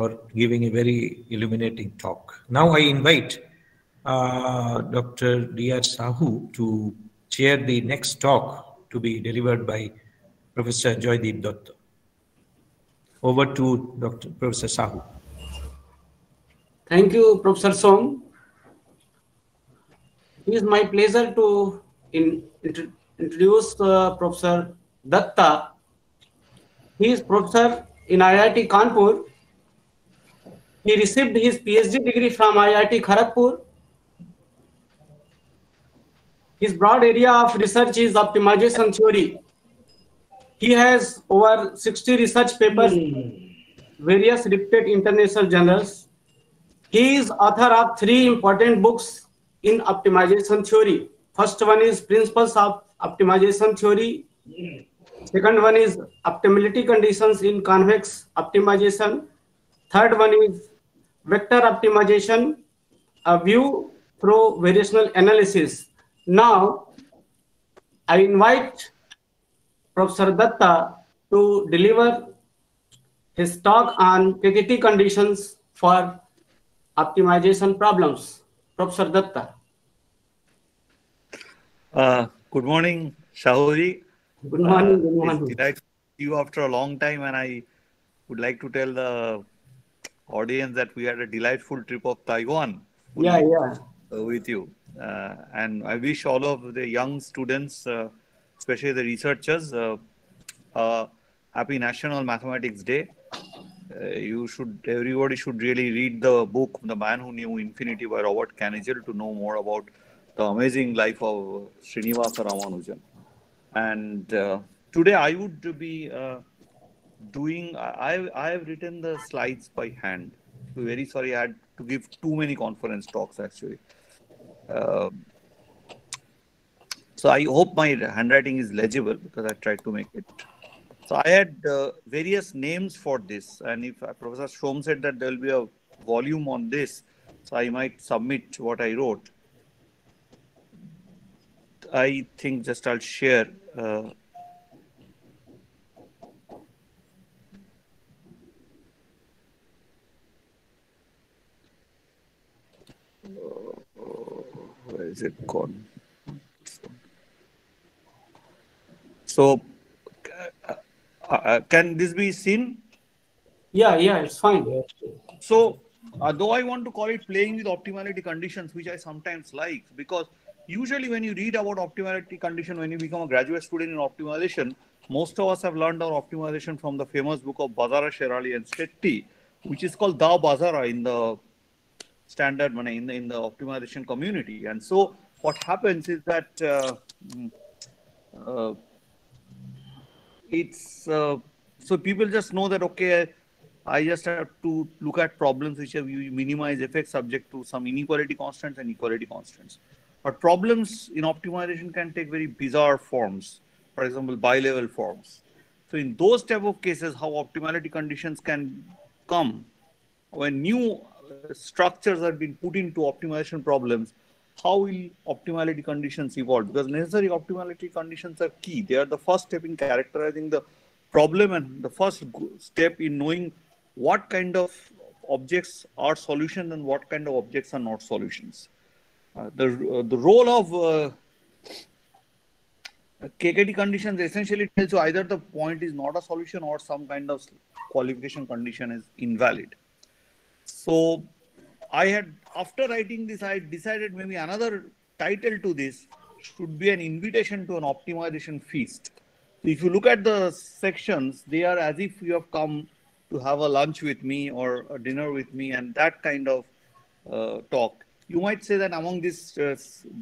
for giving a very illuminating talk. Now I invite uh, Dr. D.R. Sahu to chair the next talk to be delivered by Professor Joydeep Dutta. Over to Dr. Professor Sahu. Thank you, Professor Som. It is my pleasure to in, introduce uh, Professor Dutta. He is professor in IIT Kanpur. He received his PhD degree from IIT Kharagpur. His broad area of research is optimization theory. He has over 60 research papers, in various reputed international journals. He is author of three important books in optimization theory. First one is Principles of Optimization Theory. Hmm. Second one is Optimality Conditions in Convex Optimization. Third one is Vector Optimization, a view through variational analysis. Now, I invite Professor Dutta to deliver his talk on KKT conditions for optimization problems. Professor Dutta. Uh, good morning, Shahuri. Good morning. Uh, good morning. You after a long time? And I would like to tell the audience that we had a delightful trip of Taiwan. Yeah, yeah. Uh, with you. Uh, and I wish all of the young students, uh, especially the researchers, uh, happy National Mathematics Day. you should, everybody should really read the book, The Man Who Knew Infinity by Robert Kanigel to know more about the amazing life of Srinivasa Ramanujan. And uh, today I would be uh, doing, I, I have written the slides by hand. very sorry, I had to give too many conference talks actually. Uh, so I hope my handwriting is legible because I tried to make it. So I had uh, various names for this, and if uh, Professor Som said that there will be a volume on this, so I might submit what I wrote. I think just I'll share. Where is it gone? So, uh, uh, can this be seen? Yeah, yeah, it's fine. So, uh, though I want to call it playing with optimality conditions, which I sometimes like, because usually when you read about optimality condition, when you become a graduate student in optimization, most of us have learned our optimization from the famous book of Bazaraa, Sherali, and Shetty, which is called Da Bazaraa in the standard money in the, in the optimization community. And so what happens is that uh, uh, it's uh, so people just know that okay, I just have to look at problems which have you minimize effects subject to some inequality constants and equality constants. But problems in optimization can take very bizarre forms. For example, bi-level forms. So in those type of cases, how optimality conditions can come when new structures have been put into optimization problems, how will optimality conditions evolve? Because necessary optimality conditions are key. They are the first step in characterizing the problem and the first step in knowing what kind of objects are solutions and what kind of objects are not solutions. Uh, the, uh, the role of uh, KKT conditions essentially tells you either the point is not a solution or some kind of qualification condition is invalid. So I had, after writing this, I decided maybe another title to this should be an invitation to an optimization feast. If you look at the sections, they are as if you have come to have a lunch with me or a dinner with me and that kind of uh, talk. You might say that among these uh,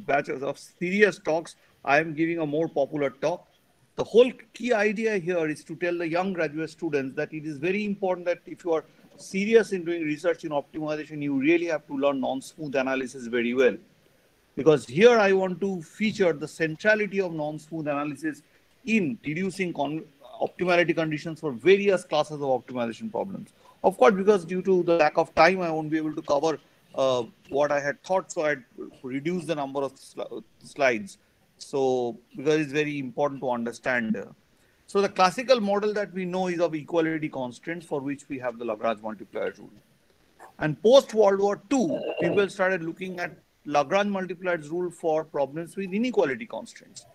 batches of serious talks, I am giving a more popular talk. The whole key idea here is to tell the young graduate students that it is very important that if you are serious in doing research in optimization, you really have to learn non-smooth analysis very well. Because here I want to feature the centrality of non-smooth analysis in deducing con optimality conditions for various classes of optimization problems. Of course, because due to the lack of time, I won't be able to cover uh, what I had thought, so I reduced the number of sl slides. So, because it's very important to understand. Uh, So the classical model that we know is of equality constraints for which we have the Lagrange multiplier rule. And post World War II, people started looking at Lagrange multipliers rule for problems with inequality constraints.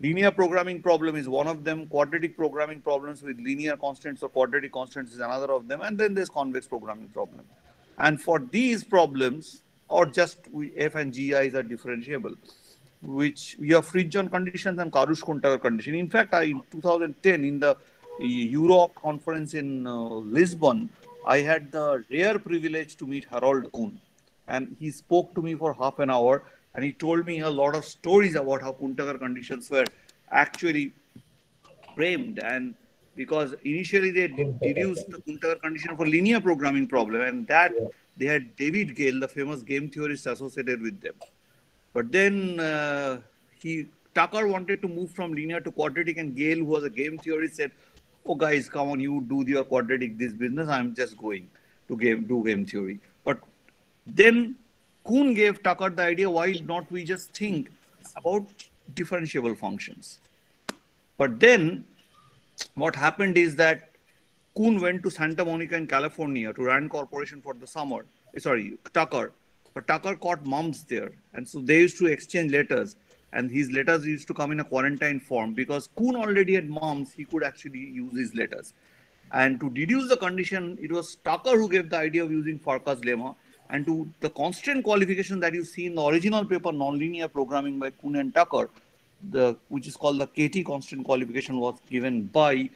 Linear programming problem is one of them. Quadratic programming problems with linear constraints or quadratic constraints is another of them. And then there's convex programming problem. And for these problems, or just f and gi's are differentiable, which we have Fritz John conditions and Karush-Kuhn-Tucker condition. In fact, I, in 2010, in the Euro conference in uh, Lisbon, I had the rare privilege to meet Harold Kuhn. And he spoke to me for half an hour and he told me a lot of stories about how Kuhn-Tucker conditions were actually framed. And because initially they deduced the Kuhn-Tucker condition for linear programming problem, and that they had David Gale, the famous game theorist, associated with them. But then uh, he Tucker wanted to move from linear to quadratic, and Gale, who was a game theorist, said, "Oh, guys, come on, you do your quadratic this business. I'm just going to game do game theory." But then Kuhn gave Tucker the idea: why not we just think about differentiable functions? But then what happened is that Kuhn went to Santa Monica in California to Rand Corporation for the summer. Sorry, Tucker. But Tucker caught mumps there. And so they used to exchange letters. And his letters used to come in a quarantine form because Kuhn already had mumps. He could actually use his letters. And to deduce the condition, it was Tucker who gave the idea of using Farkas lemma. And to the constant qualification that you see in the original paper, Nonlinear Programming by Kuhn and Tucker, the which is called the KT constant qualification was given by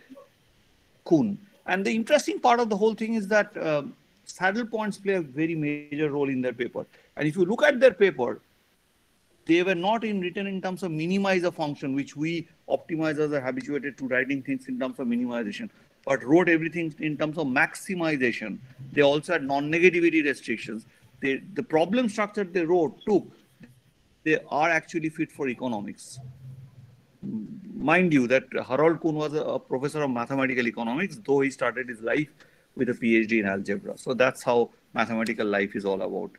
Kuhn. And the interesting part of the whole thing is that uh, saddle points play a very major role in their paper. And if you look at their paper, they were not in written in terms of minimize a function, which we optimizers are habituated to writing things in terms of minimization, but wrote everything in terms of maximization. They also had non-negativity restrictions. They, the problem structure they wrote took, they are actually fit for economics mind you that Harold Kuhn was a professor of mathematical economics, though he started his life with a PhD in algebra. So that's how mathematical life is all about.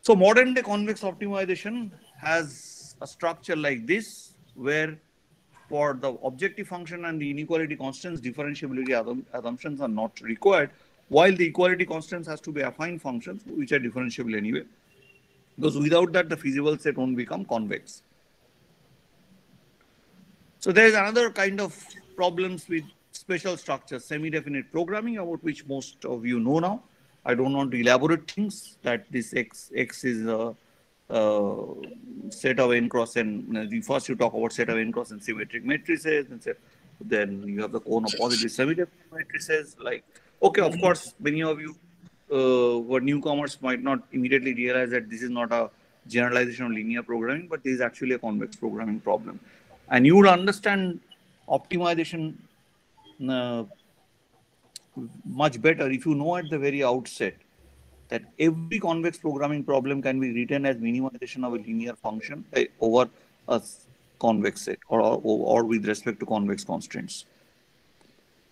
So modern day convex optimization has a structure like this, where for the objective function and the inequality constants, differentiability assumptions are not required, while the equality constants has to be affine functions, which are differentiable anyway. Because without that, the feasible set won't become convex. So there is another kind of problems with special structures, semi-definite programming, about which most of you know now. I don't want to elaborate things that this X X is a, a set of n cross n. Uh, first, you talk about set of n cross n symmetric matrices, and say, then you have the cone of positive semi-definite matrices. Like, okay, of course, many of you uh, were newcomers might not immediately realize that this is not a generalization of linear programming, but this is actually a convex programming problem and you would understand optimization uh, much better if you know at the very outset that every convex programming problem can be written as minimization of a linear function uh, over a convex set or, or, or with respect to convex constraints.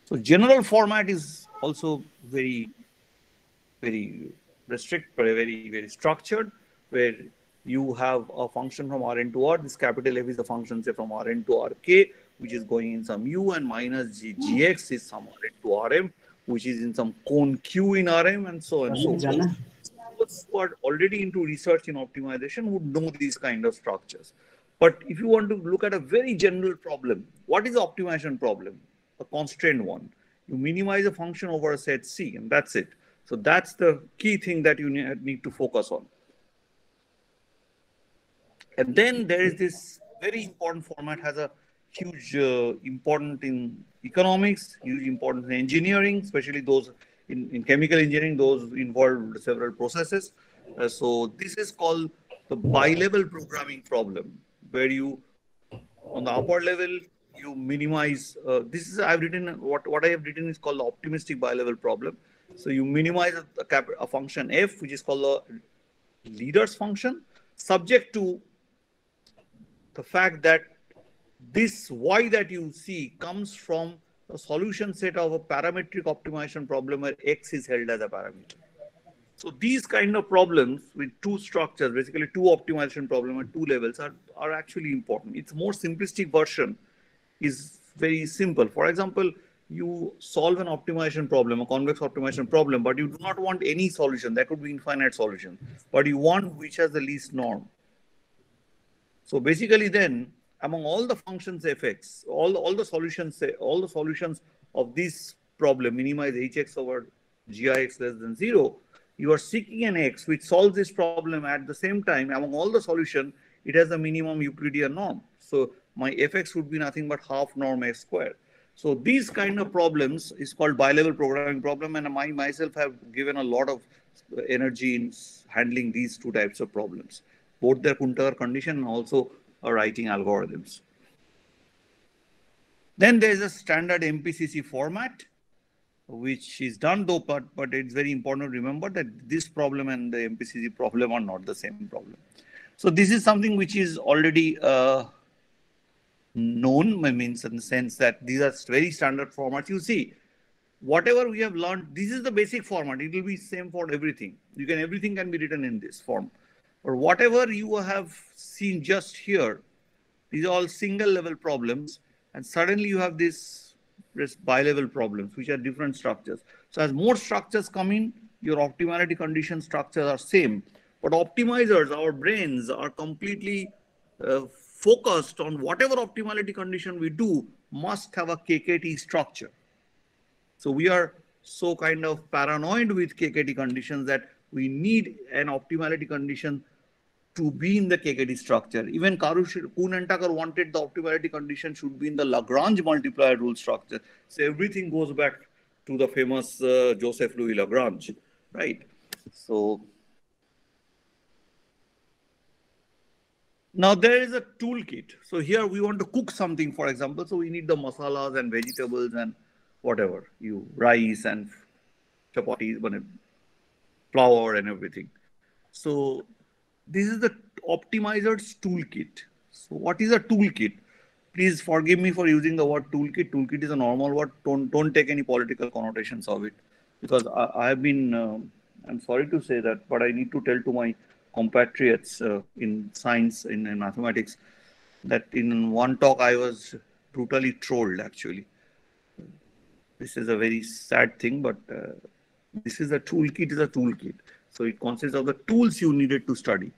So general format is also very, very restrict, very, very structured, where you have a function from Rn to R. This capital F is the function say from Rn to Rk, which is going in some U and minus G, Gx is some to Rm, which is in some cone Q in Rm and so on and so forth. Those who are already into research in optimization would know these kind of structures. But if you want to look at a very general problem, what is the optimization problem? A constrained one. You minimize a function over a set C and that's it. So that's the key thing that you need to focus on. And then there is this very important format has a huge uh, important in economics, huge important in engineering, especially those in, in chemical engineering, those involved several processes. Uh, so this is called the bi-level programming problem, where you, on the upper level, you minimize. Uh, this is I've written what what I have written is called the optimistic bi-level problem. So you minimize a, a, a function f, which is called the leader's function, subject to the fact that this y that you see comes from a solution set of a parametric optimization problem where x is held as a parameter. So these kind of problems with two structures, basically two optimization problem at two levels are, are actually important. Its more simplistic version is very simple. For example, you solve an optimization problem, a convex optimization problem, but you do not want any solution. That could be infinite solution, but you want which has the least norm. So basically, then among all the functions fx, all all the solutions, all the solutions of this problem, minimize hx over gix less than zero, you are seeking an x which solves this problem at the same time among all the solution, it has the minimum Euclidean norm. So my fx would be nothing but half norm x squared. So these kind of problems is called bilevel programming problem, and I myself have given a lot of energy in handling these two types of problems, both their Kuhn-Tucker condition and also writing algorithms. Then there's a standard MPCC format, which is done though, but, but it's very important to remember that this problem and the MPCC problem are not the same problem. So this is something which is already uh, known, I mean, in the sense that these are very standard formats. You see, whatever we have learned, this is the basic format. It will be same for everything. You can everything can be written in this form. Or whatever you have seen just here, these are all single level problems, and suddenly you have this, this bi-level problems, which are different structures. So as more structures come in, your optimality condition structures are same. But optimizers, our brains, are completely uh, focused on whatever optimality condition we do must have a KKT structure. So we are so kind of paranoid with KKT conditions that we need an optimality condition to be in the KKT structure. Even Karush, Tucker wanted the optimality condition should be in the Lagrange multiplier rule structure. So everything goes back to the famous uh, Joseph Louis Lagrange, right? So Now there is a toolkit. So here we want to cook something, for example. So we need the masalas and vegetables and whatever you rice and chapati, flour and everything. So this is the optimizer's toolkit. So what is a toolkit? Please forgive me for using the word toolkit. Toolkit is a normal word. Don't don't take any political connotations of it, because I, I have been. Uh, I'm sorry to say that, but I need to tell to my compatriots uh, in science, in, in, mathematics, that in one talk I was brutally trolled actually. This is a very sad thing, but uh, this is a toolkit, is a toolkit. So it consists of the tools you needed to study.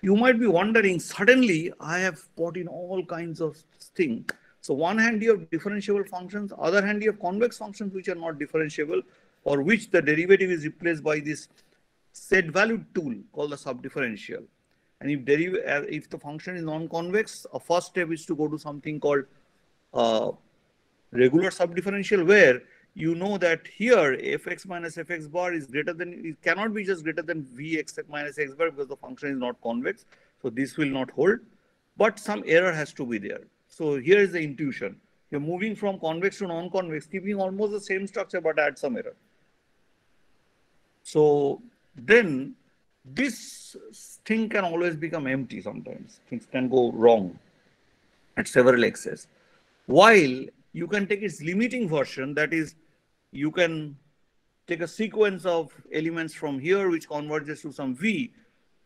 You might be wondering, suddenly I have brought in all kinds of things. So one hand you have differentiable functions, other hand you have convex functions which are not differentiable, or which the derivative is replaced by this set valued tool called the subdifferential. And if, uh, if the function is non-convex, a first step is to go to something called uh, regular subdifferential, where you know that here fx minus fx bar is greater than, it cannot be just greater than vx minus x bar because the function is not convex. So this will not hold, but some error has to be there. So here is the intuition. You're moving from convex to non-convex, keeping almost the same structure, but add some error. So then this thing can always become empty sometimes. Things can go wrong at several x's. While you can take its limiting version, that is, you can take a sequence of elements from here which converges to some v,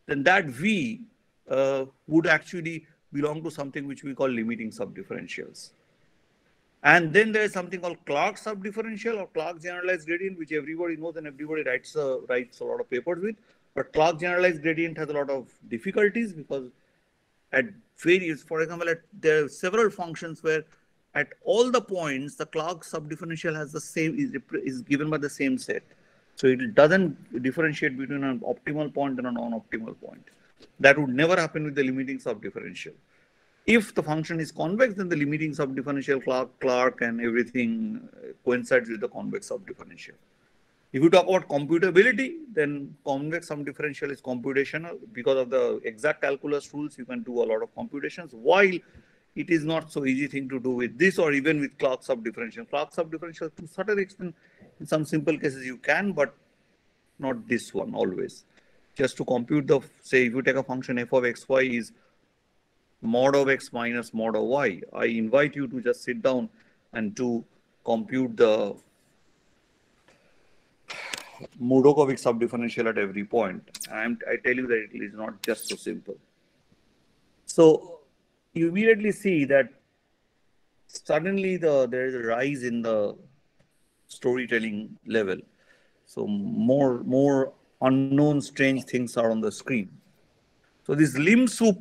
then that v uh, would actually belong to something which we call limiting subdifferentials. And then there is something called Clarke subdifferential or Clarke generalized gradient, which everybody knows and everybody writes uh, writes a lot of papers with. But Clarke generalized gradient has a lot of difficulties because at various, for example, at, there are several functions where at all the points the Clarke subdifferential has the same is, is given by the same set. So it doesn't differentiate between an optimal point and a non-optimal point. That would never happen with the limiting subdifferential. If the function is convex, then the limiting subdifferential Clarke, Clarke and everything uh, coincides with the convex subdifferential. If you talk about computability, then convex subdifferential is computational. Because of the exact calculus rules, you can do a lot of computations, while it is not so easy thing to do with this or even with Clarke subdifferential. Clarke subdifferential, to certain extent, in some simple cases you can, but not this one always. Just to compute the, say, if you take a function f of xy is mod of x minus mod of y. I invite you to just sit down and to compute the Mordukhovich subdifferential at every point. I'm, I tell you that it is not just so simple. So you immediately see that suddenly the there is a rise in the storytelling level. So more more unknown strange things are on the screen. So this lim sup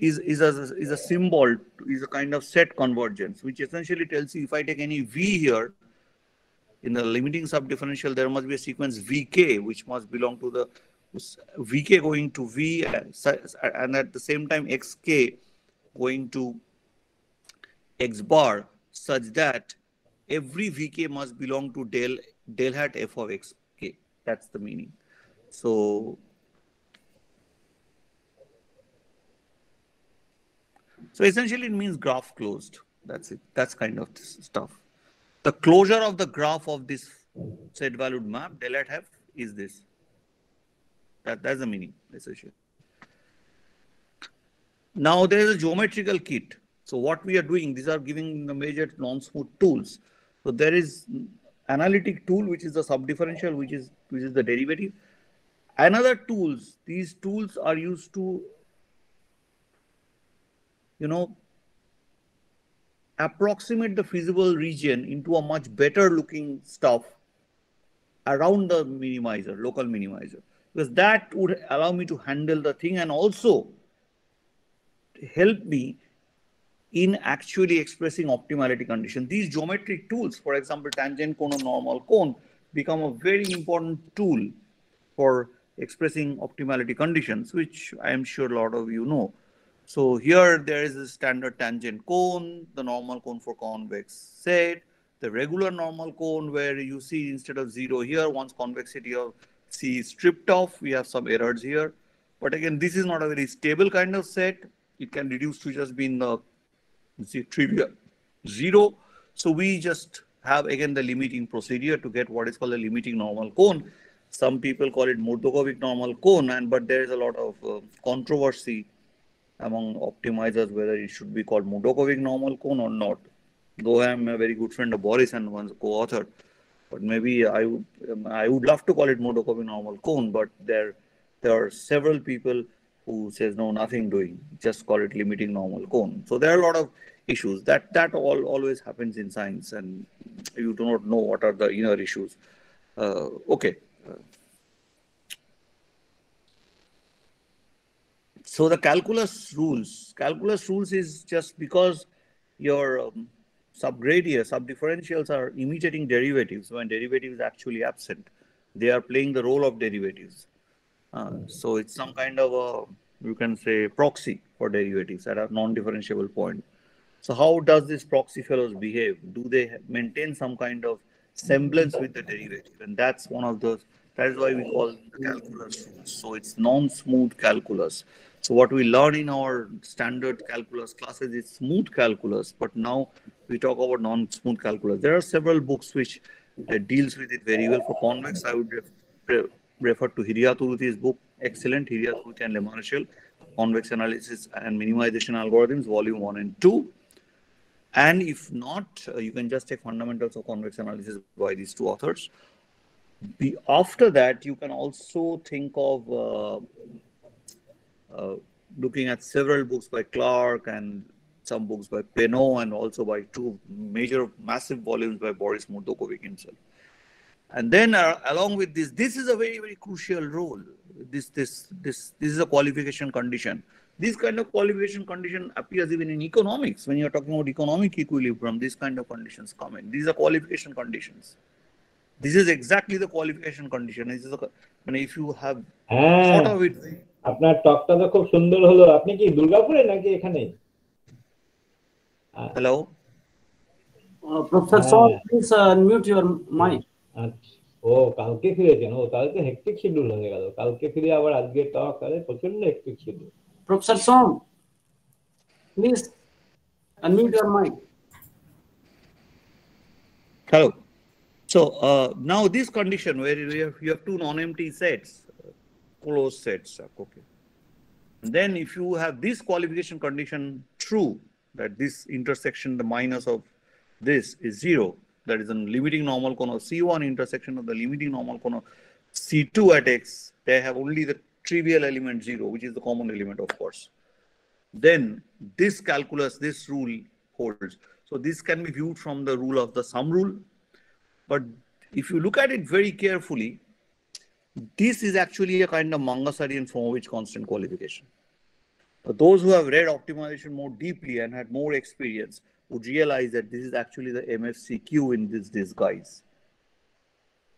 is, is, a, is a symbol, is a kind of set convergence, which essentially tells you if I take any V here, in the limiting subdifferential, there must be a sequence Vk, which must belong to the Vk going to V, uh, and at the same time Xk going to X bar, such that every Vk must belong to del, del hat f of xk. That's the meaning. So So essentially it means graph closed. That's it. That's kind of stuff. The closure of the graph of this set valued map, del hat f, is this. That, that's the meaning, essentially. Now there is a geometrical kit. So what we are doing, these are giving the major non-smooth tools. So there is analytic tool, which is the subdifferential, which is which is the derivative. Another tools, these tools are used to you know, approximate the feasible region into a much better looking stuff around the minimizer, local minimizer, because that would allow me to handle the thing and also help me in actually expressing optimality condition. These geometric tools, for example, tangent cone or normal cone, become a very important tool for expressing optimality conditions, which I am sure a lot of you know. So here there is a standard tangent cone, the normal cone for convex set, the regular normal cone where you see instead of zero here, once convexity of C is stripped off, we have some errors here. But again, this is not a very stable kind of set. It can reduce to just being the trivial zero. So we just have again the limiting procedure to get what is called a limiting normal cone. Some people call it Mordukhovich normal cone, and but there is a lot of uh, controversy among optimizers whether it should be called Mordukhovich normal cone or not. Though I am a very good friend of Boris and one's co-author, but maybe I would um, I would love to call it Mordukhovich normal cone, but there there are several people who says no nothing doing, just call it limiting normal cone. So there are a lot of issues that that all always happens in science, and you do not know what are the inner issues. Uh, okay. So the calculus rules, calculus rules is just because your um, subgradients, subdifferentials are imitating derivatives when derivative is actually absent. They are playing the role of derivatives. Uh, so it's some kind of a, you can say, proxy for derivatives at a non-differentiable point. So how does this proxy fellows behave? Do they maintain some kind of semblance with the derivative? And that's one of those, that is why we call the calculus. So it's non-smooth calculus. So what we learn in our standard calculus classes is smooth calculus, but now we talk about non-smooth calculus. There are several books which uh, deals with it very well. For convex, I would re refer to Hiriart book, excellent, Hiriart and Lemaréchal, Convex Analysis and Minimization Algorithms, Volume 1 and 2. And if not, uh, you can just take Fundamentals of Convex Analysis by these two authors. Be, after that, you can also think of uh, uh, looking at several books by Clarke and some books by Penot and also by two major massive volumes by Boris Mordukhovich himself. And then uh, along with this, this is a very, very crucial role. This, this, this, this is a qualification condition. This kind of qualification condition appears even in economics. When you're talking about economic equilibrium, these kind of conditions come in. These are qualification conditions. This is exactly the qualification condition. This is a, I mean, if you have thought of it, আপনার টকটা তো খুব সুন্দর হলো আপনি কি দুর্গাপুরে নাকি এখানে হ্যালো প্রফেসর সর প্লিজ মিউট ইওর মাইক ও কালকে ফিরেছেন ও তাহলে তো হেক্টিক শিডিউল হয়ে গেল কালকে ফিরে আবার আজকে টক তাহলে প্রচন্ড হেক্টিক শিডিউল প্রফেসর সম please unmute your mic hello so uh, now this condition where you have, you have two non-empty sets closed sets. Okay. And then if you have this qualification condition true, that this intersection, the minus of this is zero, that is a limiting normal cone of C1 intersection of the limiting normal cone of C2 at X, they have only the trivial element zero, which is the common element, of course. Then this calculus, this rule holds. So this can be viewed from the rule of the sum rule. But if you look at it very carefully, this is actually a kind of Mangasarian Fromovitz constant qualification. Those who have read optimization more deeply and had more experience would realize that this is actually the MFCQ in this disguise.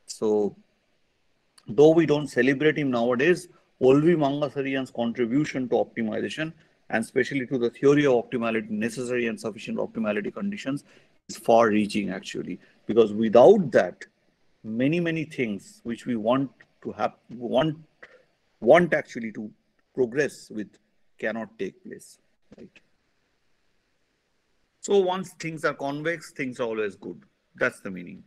So, though we don't celebrate him nowadays, Olvi Mangasarian's contribution to optimization and especially to the theory of optimality, necessary and sufficient optimality conditions is far reaching actually. Because without that, many, many things which we want to have, want, want actually to progress with cannot take place. Right. So once things are convex, things are always good. That's the meaning.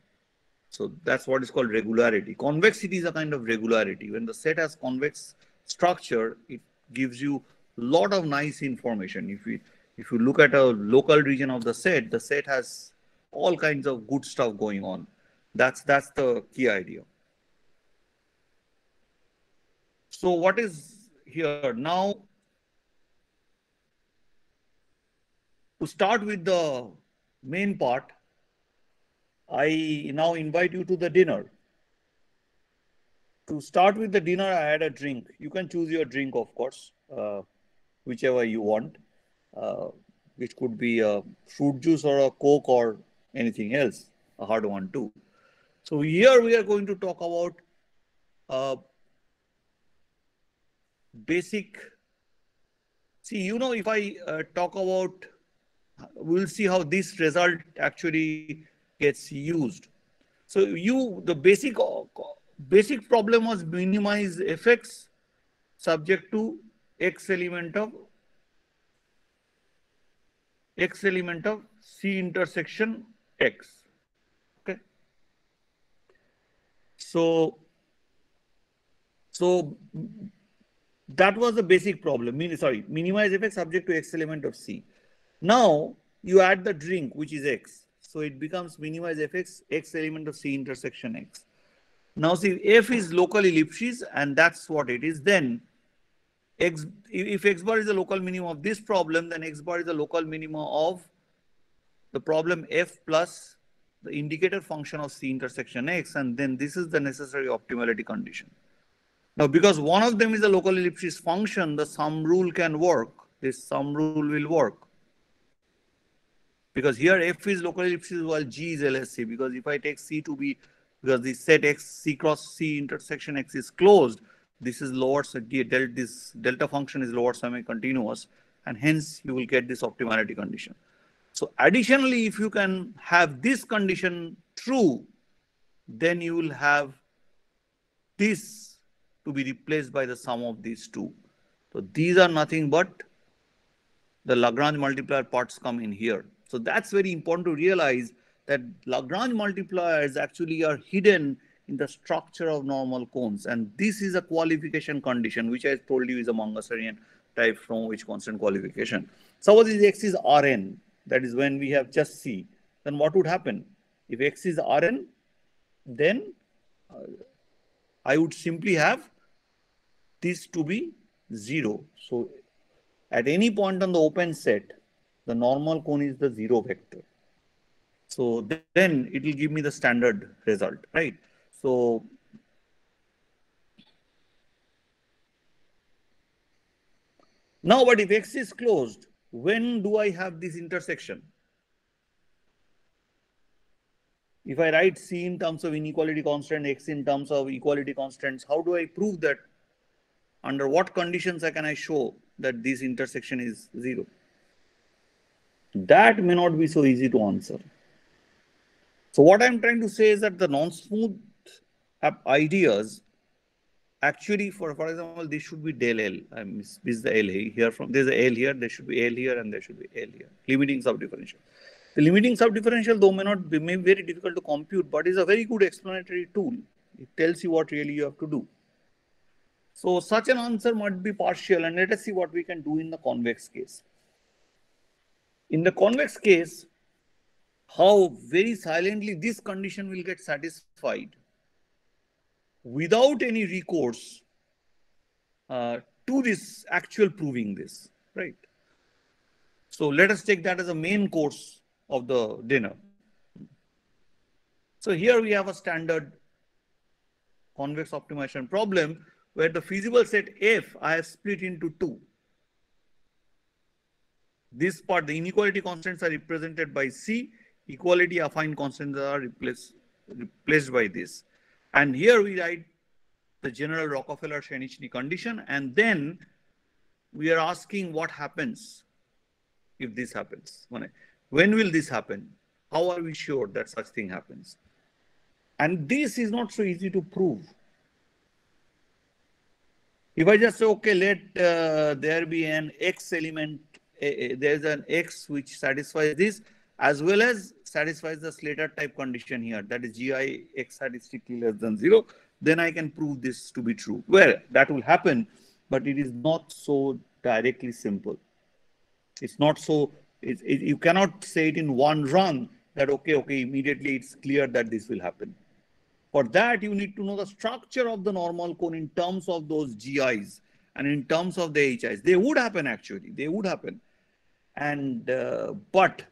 So that's what is called regularity. Convexity is a kind of regularity. When the set has convex structure, it gives you a lot of nice information. If you if you look at a local region of the set, the set has all kinds of good stuff going on. That's that's the key idea. So what is here now? To start with the main part, I now invite you to the dinner. To start with the dinner, I had a drink. You can choose your drink, of course, uh, whichever you want, uh, which could be a fruit juice or a Coke or anything else, a hard one too. So here we are going to talk about uh, basic. See, you know, if I uh, talk about, we'll see how this result actually gets used. So you, the basic basic problem was minimize fx subject to x element of x element of c intersection x. Okay. So so that was the basic problem. Mean, sorry, minimize fx subject to x element of c. Now you add the drink, which is x. So it becomes minimize fx, x element of c intersection x. Now see, f is local Lipschitz and that's what it is. Then x, if x bar is the local minimum of this problem, then x bar is the local minimum of the problem f plus the indicator function of c intersection x. And then this is the necessary optimality condition. Now, because one of them is a local Lipschitz function, the sum rule can work. This sum rule will work. Because here f is local Lipschitz while g is LSC. Because if I take C to be, because the set x, C cross C intersection x is closed, this is lower, so delta, this delta function is lower semi-continuous, and hence you will get this optimality condition. So additionally, if you can have this condition true, then you will have this to be replaced by the sum of these two. So these are nothing but the Lagrange multiplier parts come in here. So that's very important to realize that Lagrange multipliers actually are hidden in the structure of normal cones. And this is a qualification condition, which I told you is a Mangasarian type Fromovitz constant qualification. Suppose if x is Rn, that is when we have just C, then what would happen? If x is Rn, then uh, I would simply have this to be 0. So at any point on the open set, the normal cone is the 0 vector. So then it will give me the standard result, right? So now, what if x is closed, when do I have this intersection? If I write C in terms of inequality constant, X in terms of equality constants, how do I prove that under what conditions I can I show that this intersection is zero? That may not be so easy to answer. So what I'm trying to say is that the non-smooth ideas actually for for example this should be del L. I is the L here from there's a L here, there should be L here and there should be L here. Limiting subdifferential. The limiting subdifferential though may not be may be very difficult to compute, but is a very good explanatory tool. It tells you what really you have to do. So such an answer might be partial and let us see what we can do in the convex case. In the convex case, how very silently this condition will get satisfied without any recourse uh, to this actual proving this, right? So let us take that as a main course of the dinner. So here we have a standard convex optimization problem where the feasible set F I have split into two. This part, the inequality constants are represented by C, equality affine constants are replaced, replaced by this. And here we write the general Rockafellar-Pshenichny condition, and then we are asking what happens if this happens. When will this happen? How are we sure that such thing happens? And this is not so easy to prove. If I just say, okay, let uh, there be an X element, there's an X which satisfies this as well as satisfies the Slater type condition here, that is GI X statistically less than zero, then I can prove this to be true. Well, that will happen, but it is not so directly simple. It's not so, it, it, you cannot say it in one run that, okay, okay, immediately it's clear that this will happen. For that, you need to know the structure of the normal cone in terms of those GIs and in terms of the HIs. They would happen actually, they would happen. And, uh, but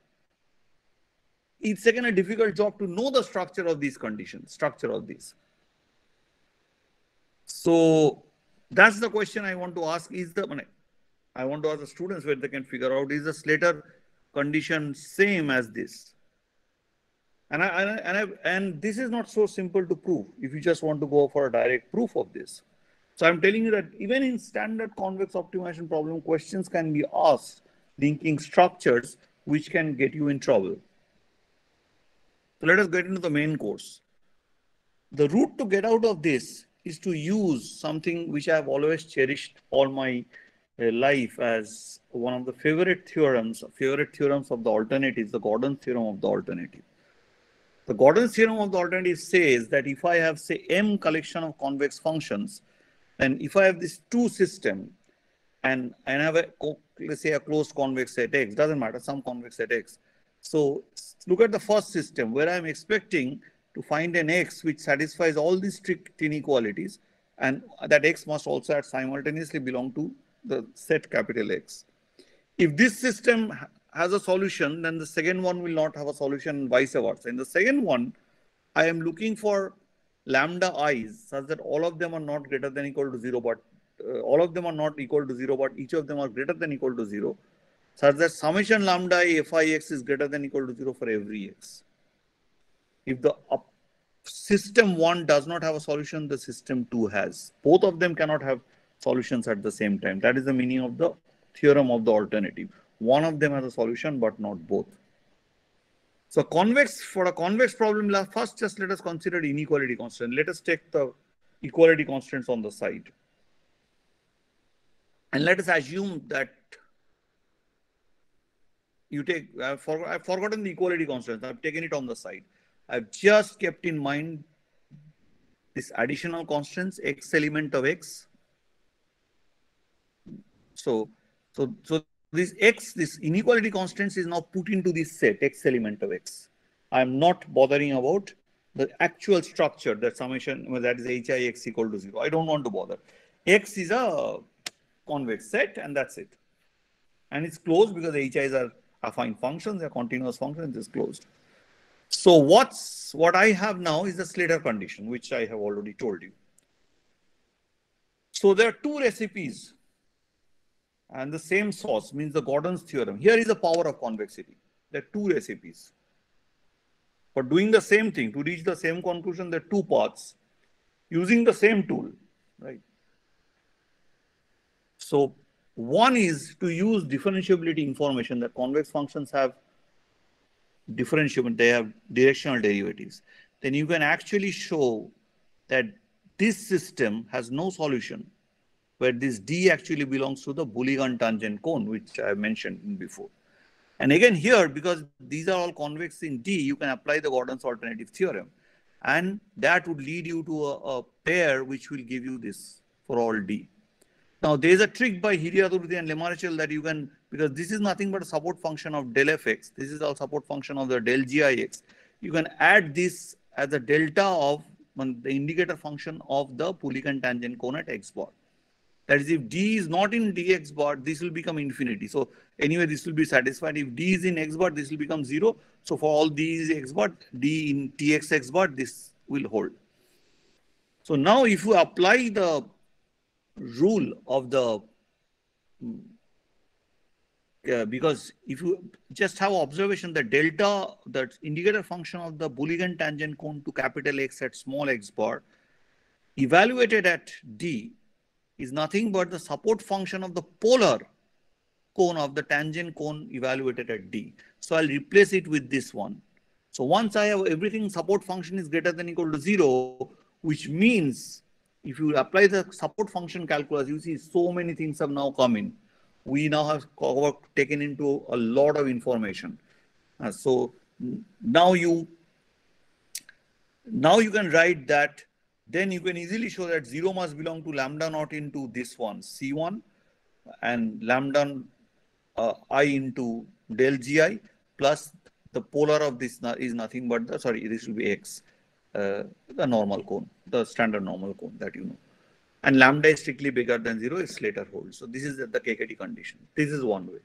it's again a difficult job to know the structure of these conditions, structure of these. So that's the question I want to ask is the, I want to ask the students where they can figure out is the Slater condition same as this? And I, and I, and this is not so simple to prove if you just want to go for a direct proof of this. So I'm telling you that even in standard convex optimization problem, questions can be asked linking structures which can get you in trouble. So let us get into the main course. The route to get out of this is to use something which I have always cherished all my uh, life as one of the favorite theorems, favorite theorems of the alternatives, the Gordan theorem of the alternative. The Gordan theorem of the alternative says that if I have, say, m collection of convex functions, then if I have this two system and, and I have a, let's say, a closed convex set X, doesn't matter, some convex set X. So look at the first system where I'm expecting to find an X which satisfies all these strict inequalities and that X must also simultaneously belong to the set capital X. If this system has a solution, then the second one will not have a solution and vice versa. In the second one, I am looking for lambda i's such that all of them are not greater than equal to 0, but uh, all of them are not equal to 0, but each of them are greater than equal to 0, such that summation lambda i fi x is greater than equal to 0 for every x. If the system 1 does not have a solution, the system 2 has. Both of them cannot have solutions at the same time. That is the meaning of the theorem of the alternative. One of them has a solution, but not both. So convex, for a convex problem, first just let us consider inequality constant. Let us take the equality constants on the side. And let us assume that you take, I've, for, I've forgotten the equality constants. I've taken it on the side. I've just kept in mind this additional constants, x element of x. So, so, so this x, this inequality constants is now put into this set, x element of x. I'm not bothering about the actual structure, that summation, that is hi x equal to 0. I don't want to bother. x is a convex set and that's it. And it's closed because the hi's are affine functions, they're continuous functions, it's closed. So what's what I have now is the Slater condition, which I have already told you. So there are two recipes and the same source means the Gordan's theorem. Here is the power of convexity. There are two recipes. For doing the same thing, to reach the same conclusion, there are two paths using the same tool, right? So one is to use differentiability information that convex functions have differentiable, they have directional derivatives. Then you can actually show that this system has no solution where this D actually belongs to the Bouligand tangent cone, which I mentioned before. And again here, because these are all convex in D, you can apply the Gordan's alternative theorem. And that would lead you to a, a pair which will give you this for all D. Now, there is a trick by Hiriarthy and Lemarchal that you can, because this is nothing but a support function of del fx. This is a support function of the del gix. You can add this as a delta of the indicator function of the Bouligand tangent cone at x bar. That is, if d is not in dx bar, this will become infinity. So anyway, this will be satisfied. If d is in x bar, this will become zero. So for all these x bar, d in tx x bar, this will hold. So now if you apply the rule of the uh, because if you just have observation the delta the indicator function of the Bouligand tangent cone to capital X at small x bar evaluated at D is nothing but the support function of the polar cone of the tangent cone evaluated at D. So I'll replace it with this one. So once I have everything support function is greater than equal to zero, which means if you apply the support function calculus, you see so many things have now come in. We now have taken into a lot of information. Uh, so now you now you can write that then you can easily show that 0 must belong to lambda naught into this one, C1, and lambda uh, i into del gi plus the polar of this is nothing but the, sorry, this will be x, uh, the normal cone, the standard normal cone that you know. And lambda is strictly bigger than 0, it's Slater holds. So this is the, the KKT condition. This is one way.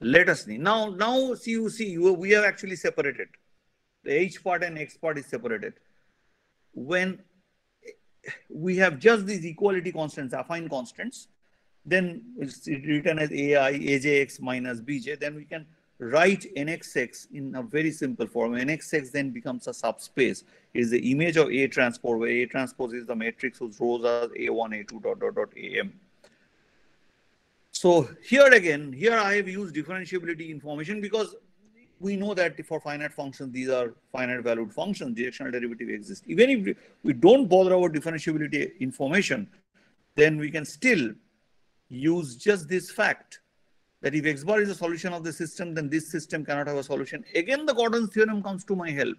Let us see. Now, now see, you see, you, we have actually separated. The h part and x part is separated when we have just these equality constants, affine constants, then it's written as ai ajx minus bj, then we can write nxx in a very simple form. nxx then becomes a subspace. It is the image of A transpose, where A transpose is the matrix whose rows are A1, A2, dot, dot, dot, AM. So here again, here I have used differentiability information because we know that for finite functions, these are finite valued functions, directional derivative exists. Even if we don't bother about differentiability information, then we can still use just this fact that if x bar is a solution of the system, then this system cannot have a solution. Again, the Gordan's theorem comes to my help.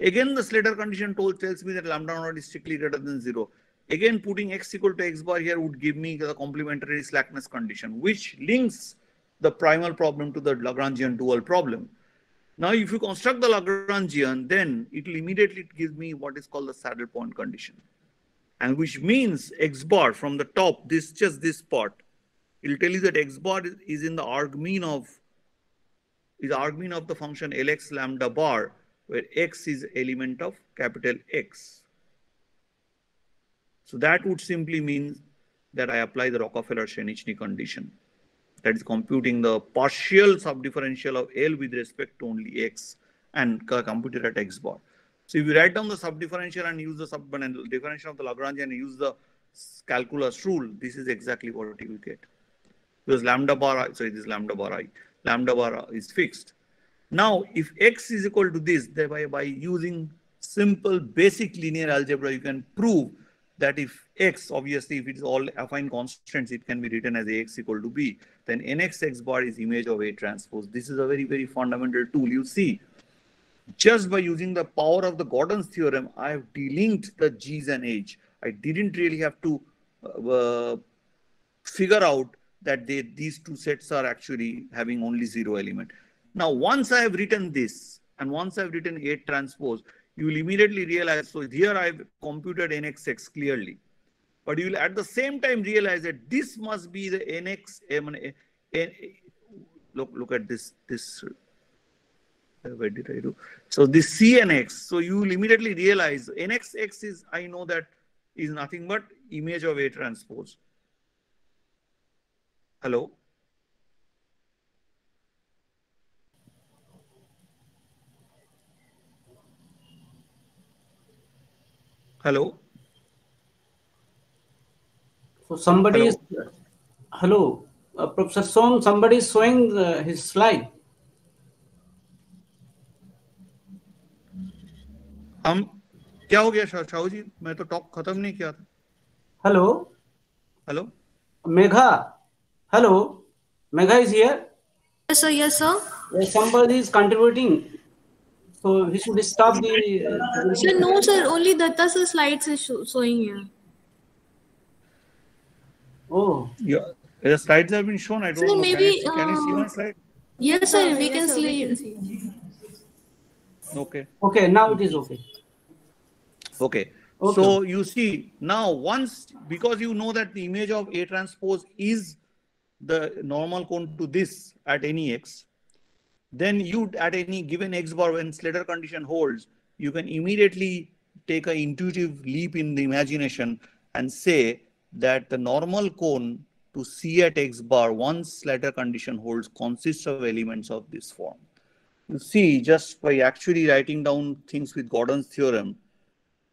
Again, the Slater condition told tells me that lambda naught is strictly greater than zero. Again, putting x equal to x bar here would give me the complementary slackness condition, which links the primal problem to the Lagrangian dual problem. Now, if you construct the Lagrangian, then it will immediately give me what is called the saddle point condition. And which means x bar from the top, this just this part, it will tell you that x bar is in the argmin of is argmin of the function Lx lambda bar, where x is element of capital X. So that would simply mean that I apply the Rockafellar-Pshenichny condition that is computing the partial subdifferential of L with respect to only x and compute it at x bar. So if you write down the subdifferential and use the sub differential of the Lagrangian and use the calculus rule, this is exactly what you will get. Because lambda bar, i, sorry, this lambda bar i, lambda bar i is fixed. Now, if x is equal to this, thereby by using simple basic linear algebra, you can prove that if x, obviously, if it is all affine constants, it can be written as ax equal to b. Then nx x bar is image of A transpose. This is a very, very fundamental tool. You see, just by using the power of the Gordan's theorem, I have delinked the g's and h. I didn't really have to uh, figure out that they, these two sets are actually having only zero element. Now, once I have written this, and once I've written A transpose, you will immediately realize, so here I've computed nxx clearly. But you will at the same time realize that this must be the nx, n, n, look, look at this, this, uh, where did I do? So this cnx, so you will immediately realize nxx is, I know that is nothing but image of A transpose. Hello. Hello. Somebody hello. Professor Som somebody showing his slide हम क्या हो गया शाहू जी? मैं तो talk खत्म नहीं किया था। Hello hello. Megha? Hello, Megha is here. Yes, sir. Yes, sir. Uh, somebody is contributing, so we should stop the. Uh, Sir, no, sir. Only Dutta's slides is show, showing here. oh, yeah the slides have been shown i don't Sir, know maybe, can, I, can you see uh, my slide Yes, sir. We can see. okay okay. Now it is okay. okay Okay. So you see now once because you know that the image of A transpose is the normal cone to this at any x, then you at any given x bar when Slater condition holds, you can immediately take an intuitive leap in the imagination and say that the normal cone to C at x bar once Slater condition holds consists of elements of this form. You see, just by actually writing down things with Gordan's theorem,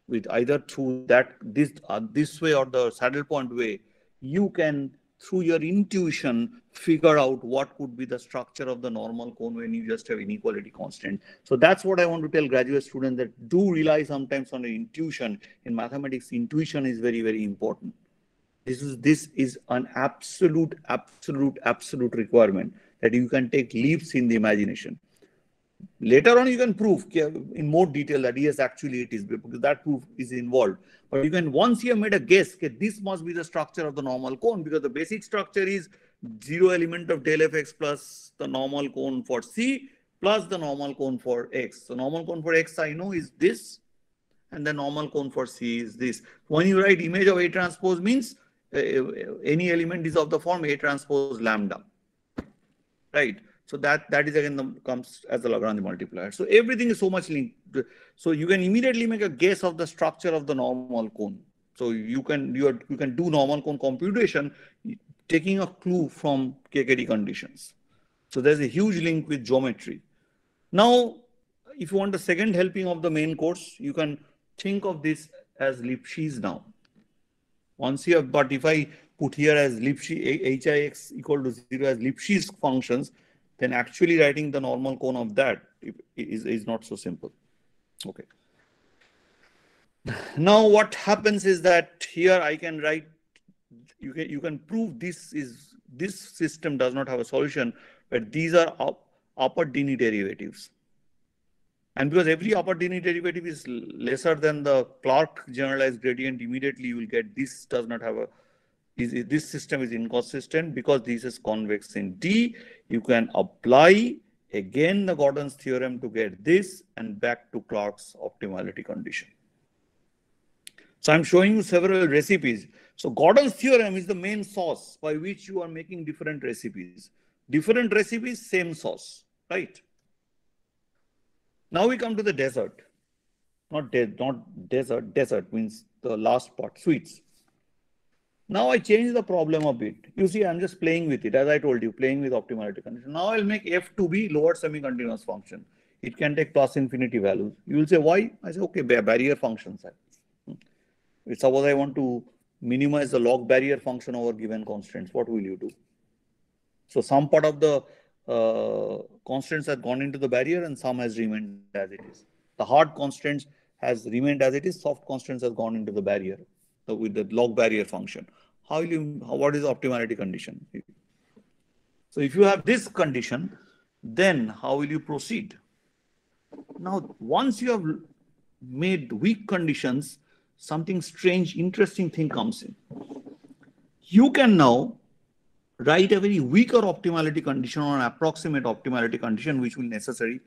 with either through that this uh, this way or the saddle point way, you can through your intuition figure out what could be the structure of the normal cone when you just have inequality constant. So that's what I want to tell graduate students that do rely sometimes on your intuition. In mathematics, intuition is very, very important. This is this is an absolute, absolute, absolute requirement that you can take leaps in the imagination. Later on, you can prove in more detail that yes, actually it is because that proof is involved. But you can once you have made a guess, okay, this must be the structure of the normal cone because the basic structure is zero element of del fx plus the normal cone for C plus the normal cone for x. So normal cone for x I know is this, and the normal cone for C is this. When you write image of A transpose means uh, any element is of the form A transpose lambda, right? So that that is again the, comes as the Lagrange multiplier. So everything is so much linked. So you can immediately make a guess of the structure of the normal cone. So you can you, are, you can do normal cone computation taking a clue from KKT conditions. So there's a huge link with geometry. Now, if you want the second helping of the main course, you can think of this as Lipschitz now. Once you have, but if I put here as Lipschitz, Hix equal to zero as Lipschitz functions, then actually writing the normal cone of that is, is not so simple. Okay. Now what happens is that here I can write, you can, you can prove this is, this system does not have a solution, but these are up, upper Dini derivatives. And because every upper Dini derivative is lesser than the Clarke generalized gradient, immediately you will get this does not have a is, this system is inconsistent because this is convex in D. You can apply again the Gordan's theorem to get this and back to Clarke's optimality condition. So I'm showing you several recipes. So Gordan's theorem is the main sauce by which you are making different recipes. Different recipes, same sauce, right? Now we come to the dessert. Not, de not desert, desert means the last part, sweets. Now I change the problem a bit. You see, I'm just playing with it. As I told you, playing with optimality condition. Now I'll make f to be lower semi-continuous function. It can take plus infinity values. You will say, why? I say, okay, barrier functions. Hmm. Suppose I want to minimize the log barrier function over given constraints. What will you do? So some part of the uh, constraints have gone into the barrier and some has remained as it is. The hard constraints has remained as it is. Soft constraints has gone into the barrier with the log barrier function. How will you, how, what is the optimality condition? So if you have this condition, then how will you proceed? Now, once you have made weak conditions, something strange, interesting thing comes in. You can now write a very weaker optimality condition or an approximate optimality condition, which will necessarily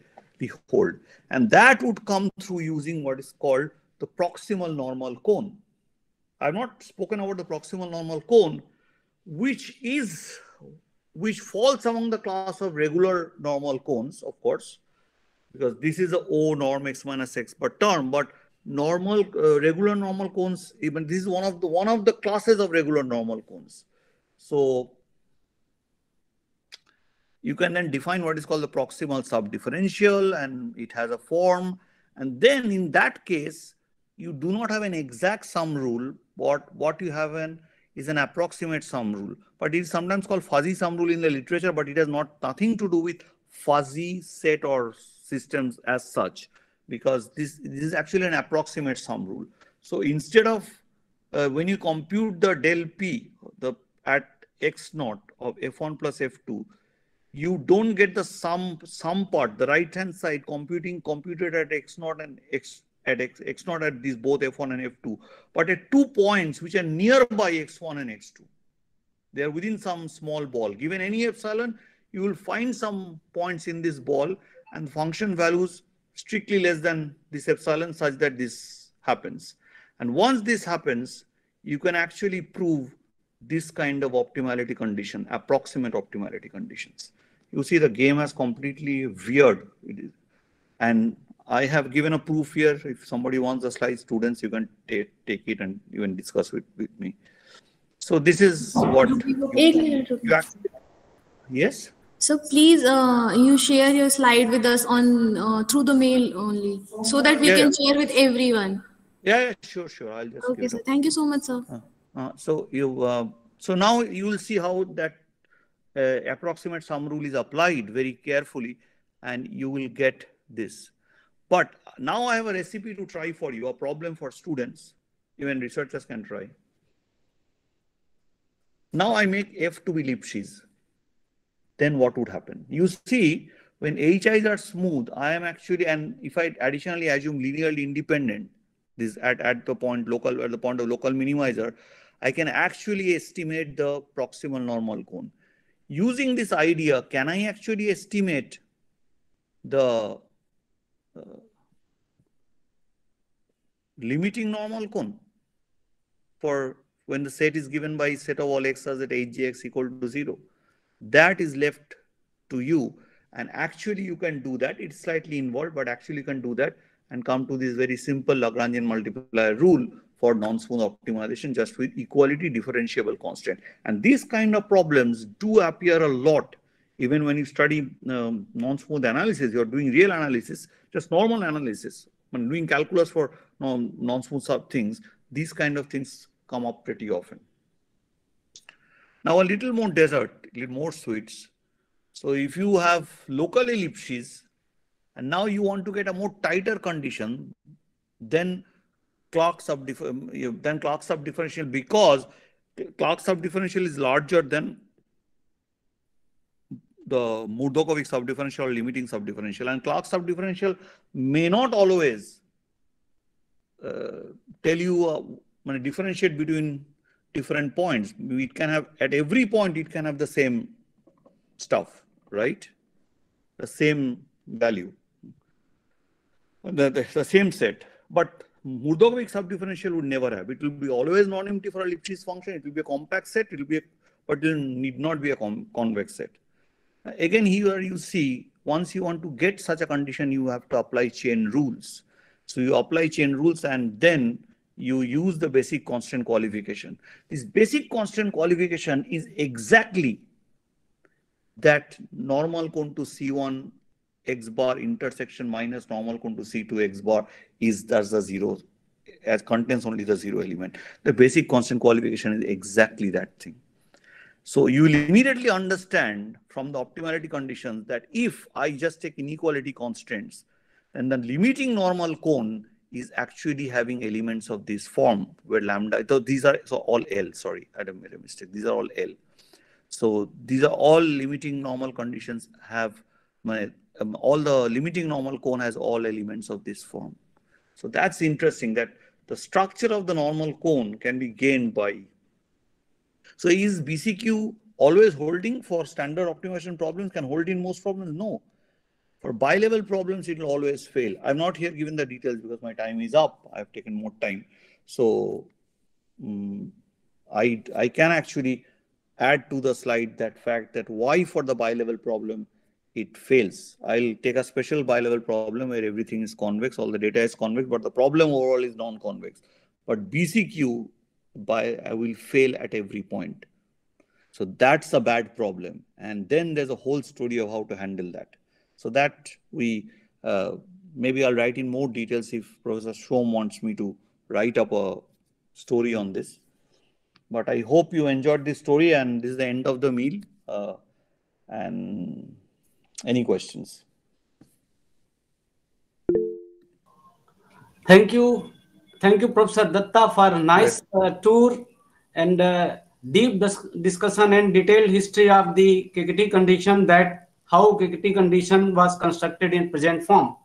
hold. And that would come through using what is called the proximal normal cone. I've not spoken about the proximal normal cone, which is which falls among the class of regular normal cones, of course, because this is a O norm x minus x per term, but normal uh, regular normal cones, even this is one of the one of the classes of regular normal cones. So you can then define what is called the proximal subdifferential and it has a form. And then in that case, you do not have an exact sum rule. What, what you have an, is an approximate sum rule. But it is sometimes called fuzzy sum rule in the literature, but it has not nothing to do with fuzzy set or systems as such, because this, this is actually an approximate sum rule. So instead of uh, when you compute the del p the at x naught of f1 plus f2, you don't get the sum sum part, the right hand side computing computed at x naught and x at x, x naught at these both f1 and f2, but at two points which are nearby x1 and x2. They are within some small ball. Given any epsilon, you will find some points in this ball and function values strictly less than this epsilon such that this happens. And once this happens, you can actually prove this kind of optimality condition, approximate optimality conditions. You see the game has completely veered. And I have given a proof here. If somebody wants the slide, students, you can take take it and even discuss with, with me. So this is what you, you actually, yes. So please, uh, you share your slide with us on uh, through the mail only, so that we yeah, can yeah. share with everyone. Yeah, yeah, sure, sure. I'll just. Okay, sir. Thank you so much, sir. Uh, uh so you uh, so now you will see how that uh, approximate sum rule is applied very carefully, and you will get this. But now I have a recipe to try for you, a problem for students. Even researchers can try. Now I make f to be Lipschitz. Then what would happen? You see, when HIs are smooth, I am actually, and if I additionally assume linearly independent, this at, at the point local at the point of local minimizer, I can actually estimate the proximal normal cone. Using this idea, can I actually estimate the limiting normal cone for when the set is given by set of all x's at hgx equal to 0? That is left to you. And actually, you can do that. It's slightly involved, but actually, you can do that and come to this very simple Lagrangian multiplier rule for non-smooth optimization just with equality differentiable constant. And these kind of problems do appear a lot even when you study um, non-smooth analysis, you're doing real analysis, just normal analysis. When doing calculus for non- non-smooth sub things, these kind of things come up pretty often. Now a little more desert, a little more sweets. So if you have local ellipses, and now you want to get a more tighter condition, then Clarke sub then Clarke sub differential because Clarke sub differential is larger than the Mordukhovich sub differential or limiting sub differential, and Clarke sub differential may not always uh, tell you uh, when differentiate between different points. It can have at every point it can have the same stuff, right? The same value, the, the, the same set. But Mordukhovich subdifferential would never have. It will be always non-empty for a Lipschitz function. It will be a compact set. It will be, a, but it need not be a con convex set. Again, here you see, once you want to get such a condition, you have to apply chain rules. So you apply chain rules and then you use the basic constant qualification. This basic constant qualification is exactly that normal cone to C1 x bar intersection minus normal cone to C2 x bar is that's the zero as contains only the zero element. The basic constant qualification is exactly that thing. So you will immediately understand from the optimality conditions that if I just take inequality constraints, then the limiting normal cone is actually having elements of this form where lambda, so these are so all L, sorry, I made a mistake. These are all L. So these are all limiting normal conditions have um, all the limiting normal cone has all elements of this form. So that's interesting that the structure of the normal cone can be gained by. So is BCQ always holding for standard optimization problems? Can hold in most problems? No. For bi-level problems, it will always fail. I'm not here given the details because my time is up. I've taken more time. So um, I, I can actually add to the slide that fact that why for the bi-level problem it fails. I'll take a special bi-level problem where everything is convex, all the data is convex, but the problem overall is non-convex. But BCQ by I will fail at every point. So that's a bad problem. And then there's a whole story of how to handle that. So that we uh, maybe I'll write in more details if Professor Som wants me to write up a story on this. But I hope you enjoyed this story, and this is the end of the meal. Uh, and any questions? Thank you. Thank you, Professor Dutta, for a nice uh, tour and uh, deep dis discussion and detailed history of the KKT condition that how KKT condition was constructed in present form.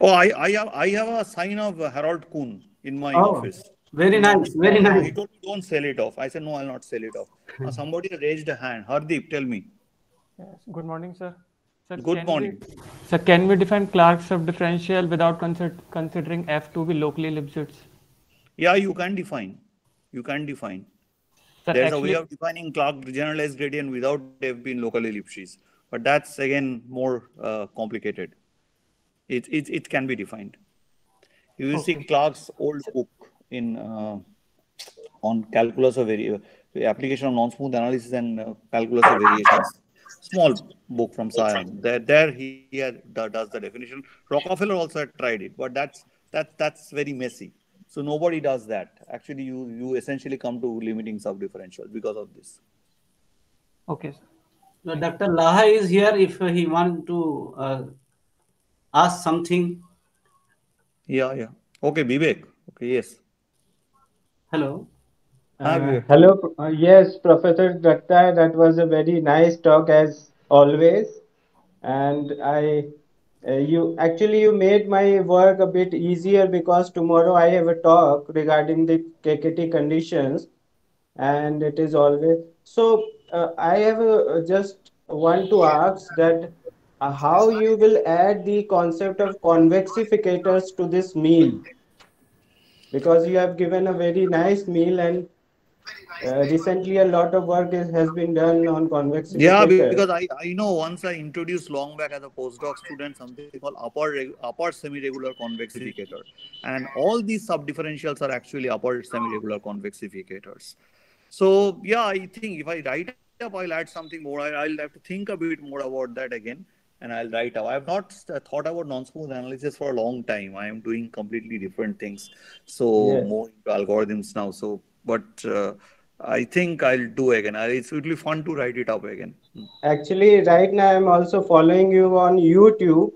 Oh, I, I have I have a sign of Harold Kuhn in my Oh, office. Very nice, very nice. He told me don't sell it off. I said no, I'll not sell it off. Now somebody raised a hand. Hardeep, tell me. Yes. Good morning, sir. Sir, Good morning. We, sir, can we define Clarke subdifferential without consider, considering F to be locally Lipschitz? Yeah, you can define. You can define. Sir, There's actually, a way of defining Clarke generalized gradient without F being local Lipschitz. but that's again more uh, complicated. It, it it can be defined. You will see Clarke's old book in uh, on calculus of vari- uh, application of non-smooth analysis and uh, calculus of variations. Small book from SIAM. There, there he, he had, does the definition. Rockafellar also had tried it, but that's that that's very messy. So nobody does that. Actually, you you essentially come to limiting subdifferentials because of this. okay, So Dr. Laha is here if he want to uh, ask something. Yeah, yeah. Okay, Vivek. Okay, yes. Hello. Uh, hello, uh, yes, Professor Dutta, that was a very nice talk as always. And I, uh, you actually you made my work a bit easier because tomorrow I have a talk regarding the KKT conditions, and it is always so. Uh, I have a, just want to ask that uh, how you will add the concept of convexificators to this meal because you have given a very nice meal and uh, recently a lot of work is, has been done on convexification. Yeah, be- because I, I know once I introduced long back as a postdoc student something called upper reg- upper semi-regular convexificator, and all these subdifferentials are actually upper semi-regular convexificators. So yeah, I think if I write up, I'll add something more. I, I'll have to think a bit more about that again, and I'll write up. I have not thought about non-smooth analysis for a long time. I am doing completely different things, so Yes. more into algorithms now. So, but uh, I think I'll do again. I, it's, it'll be fun to write it up again. Actually, right now I'm also following you on YouTube.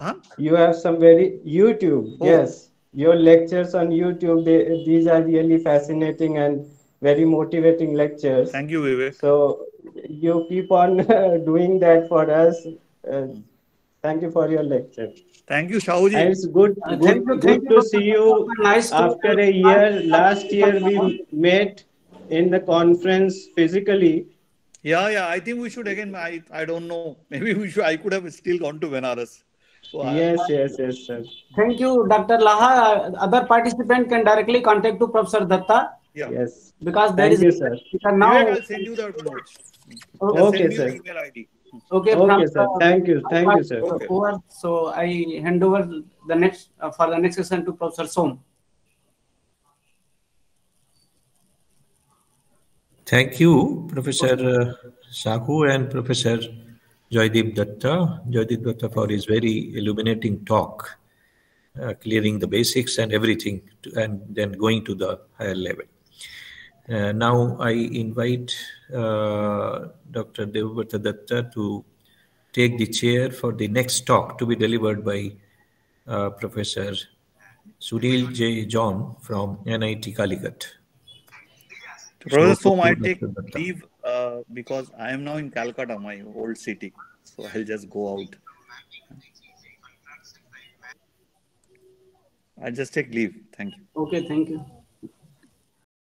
Huh? You have some very YouTube. Oh. Yes, your lectures on YouTube. They, these are really fascinating and very motivating lectures. Thank you, Vivek. So you keep on doing that for us. Uh, thank you for your lecture. Thank you, Shahuji. And it's good, Uh, good, thank you, good thank you, to see you Nice to after a year. Last year we met in the conference physically. Yeah, yeah. I think we should again. I, I don't know. Maybe we should. I could have still gone to Benares. So yes, I- Yes, yes, sir. Thank you, Dr. Laha. Uh, Other participant can directly contact to Professor Datta yeah. Yes. because there Thank is you, sir. we now. I'll send you the notes. Okay, send sir. Your email ID. Okay, Okay, from sir. the- Thank you. Thank you, sir. Okay. Over. So I hand over the next uh, for the next session to Professor Som. Thank you, Professor uh, Sahu and Professor Joydeep Dutta. Joydeep Dutta for his very illuminating talk, uh, clearing the basics and everything, to, and then going to the higher level. Uh, now I invite Dr. Devabrata Datta to take the chair for the next talk to be delivered by uh, Professor Sunil J. John from NIT Calicut. Professor So, Som, I take leave uh, because I am now in Calcutta, my old city. So I'll just go out. I just take leave. Thank you. Okay, thank you.